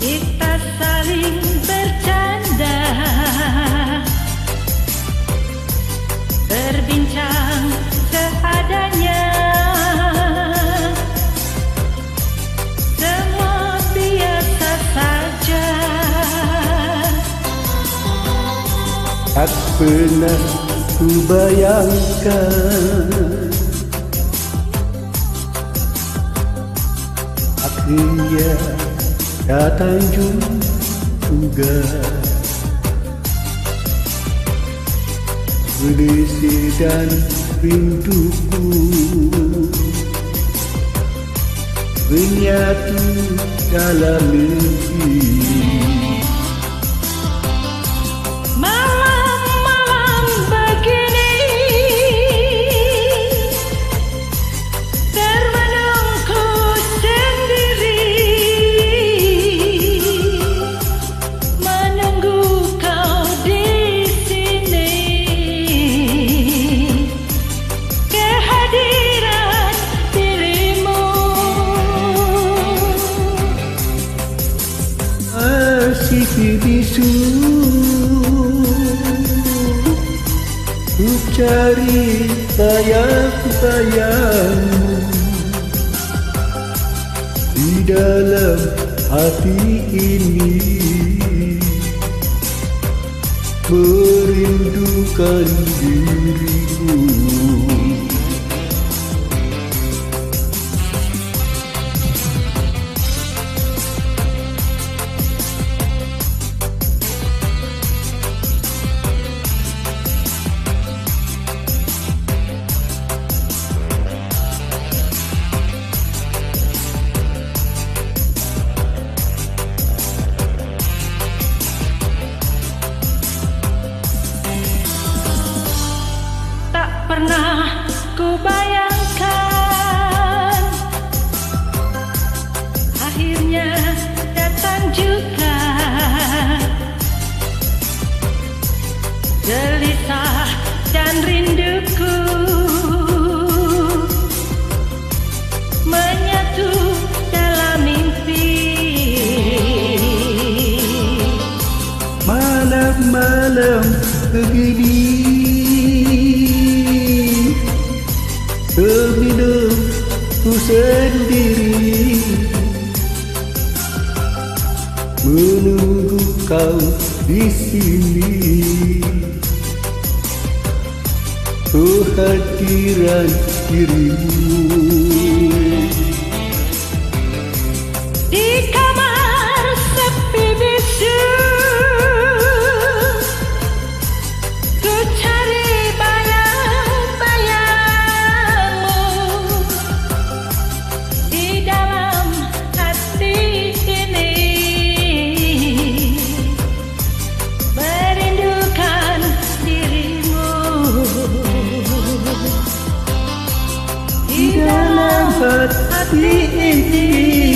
Kita saling bercanda. Berbincang seadanya. Semua biasa saja. Tak pernah ku bayangkan. Aku datang juga. Berisi dan rinduku. Menyatu dalam mimpi Masih bisu. Ku cari bayang-bayangmu Di dalam hati ini. Merindukan dirimu pernah ku bayangkan. Akhirnya datang juga. Gelisah dan rinduku. Menyatu dalam mimpi. Malam-malam begini ku sendiri. Menunggu kau di sini. Kehadiran dirimu hati